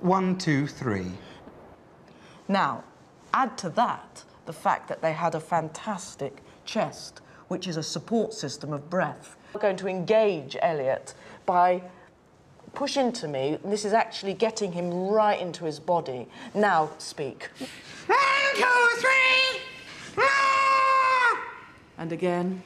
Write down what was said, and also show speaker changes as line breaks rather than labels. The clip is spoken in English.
One, two, three.
Now, add to that the fact that they had a fantastic chest, which is a support system of breath. I'm going to engage Elliot by push into me. This is actually getting him right into his body. Now, speak.
One, two, three.
And again.